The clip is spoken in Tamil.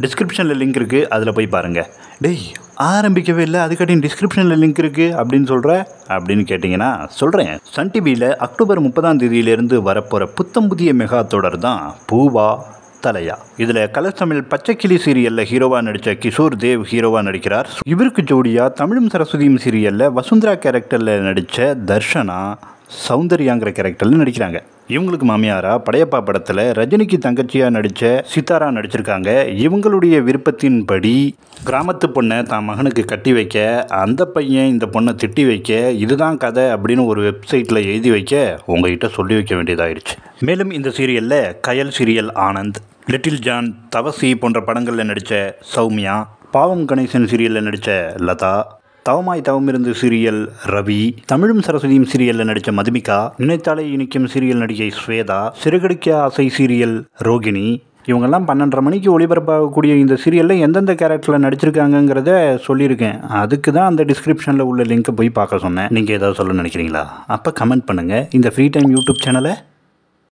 டிஸ்கிரிப்ஷனில் லிங்க் இருக்குது அதில் போய் பாருங்கள் டேய் ஆரம்பிக்கவே இல்லை அதுக்காட்டியும் டிஸ்கிரிப்ஷனில் லிங்க் இருக்குது அப்படின்னு சொல்கிற அப்படின்னு கேட்டிங்கன்னா சொல்கிறேன் சன் டிவியில் அக்டோபர் முப்பதாம் தேதியிலேருந்து வரப்போகிற புத்தம் புதிய மெகா தொடர் தான் பூவா. தலையா. இதில் கலர் பச்சைக்கிளி சீரியலில் ஹீரோவாக நடித்த கிஷோர் தேவ் ஹீரோவாக நடிக்கிறார். இவருக்கு ஜோடியாக தமிழும் சரஸ்வதியும் சீரியலில் வசுந்தரா கேரக்டரில் நடித்த தர்ஷனா சௌந்தர்யாங்கிற கேரக்டரில் நடிக்கிறாங்க. இவங்களுக்கு மாமியாரா படையப்பா படத்தில் ரஜினிக்கு தங்கச்சியாக நடித்த சித்தாரா நடிச்சிருக்காங்க. இவங்களுடைய விருப்பத்தின்படி கிராமத்து பொண்ணை தான் மகனுக்கு கட்டி வைக்க அந்த பையன் இந்த பொண்ணை திட்டி வைக்க இதுதான் கதை அப்படின்னு ஒரு வெப்சைட்டில் எழுதி வைக்க உங்ககிட்ட சொல்லி வைக்க வேண்டியதாகிடுச்சு மேலும் இந்த சீரியலில் Kayal serial Anand little John Thavasi போன்ற படங்களில் நடித்த சௌமியா பாவம் கணேசன் சீரியலில் நடித்த லதா தவமாய் தவமிருந்து சீரியல் ரவி தமிழும் சரஸ்வதியும் சீரியலில் நடித்த மதுமிகா நினைத்தாலே இனிக்கும் சீரியல் நடிகை ஸ்வேதா சிறுகடிக்க அசை சீரியல் ரோகிணி. இவங்கெல்லாம் பன்னெண்டரை மணிக்கு ஒளிபரப்பாகக்கூடிய இந்த சீரியலில் எந்தெந்த கேரக்டரில் நடிச்சிருக்காங்கங்கிறத சொல்லியிருக்கேன். அதுக்கு தான் அந்த டிஸ்கிரிப்ஷனில் உள்ள லிங்க்கை போய் பார்க்க சொன்னேன். நீங்கள் ஏதாவது சொல்ல நினைக்கிறீங்களா? அப்போ கமெண்ட் பண்ணுங்கள் இந்த ஃப்ரீ டைம் யூடியூப் சேனலை